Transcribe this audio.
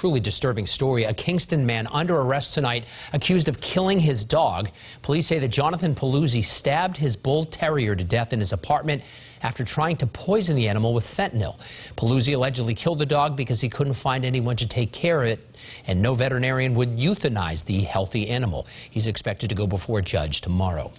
truly disturbing story. A Kingston man under arrest tonight accused of killing his dog. Police say that Jonathan Paluzzi stabbed his bull terrier to death in his apartment after trying to poison the animal with fentanyl. Paluzzi allegedly killed the dog because he couldn't find anyone to take care of it, and no veterinarian would euthanize the healthy animal. He's expected to go before a judge tomorrow.